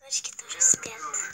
Дочки тоже спят.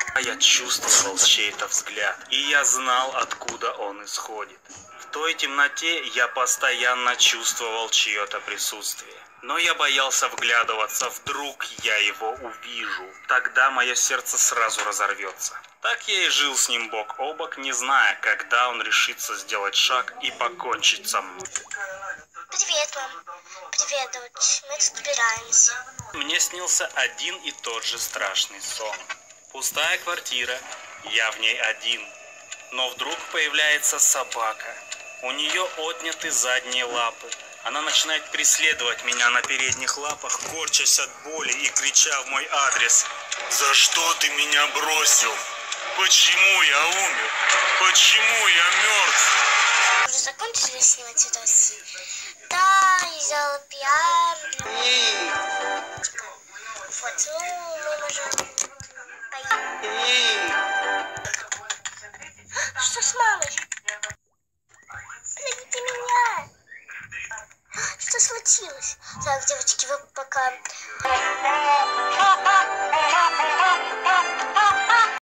А я чувствовал чей-то взгляд, и я знал, откуда он исходит. В той темноте я постоянно чувствовал чье-то присутствие. Но я боялся вглядываться, вдруг я его увижу. Тогда мое сердце сразу разорвется. Так я и жил с ним бок о бок, не зная, когда он решится сделать шаг и покончить со мной. Привет, мам. Привет, дочь. Мы тут убираемся. Мне снился один и тот же страшный сон. Пустая квартира, я в ней один. Но вдруг появляется собака. У нее отняты задние лапы. Она начинает преследовать меня на передних лапах, корчась от боли и крича в мой адрес. «За что ты меня бросил? Почему я умер? Почему я мертв?» Уже закончили снимать видос? Да, я сделала пиар. Sure.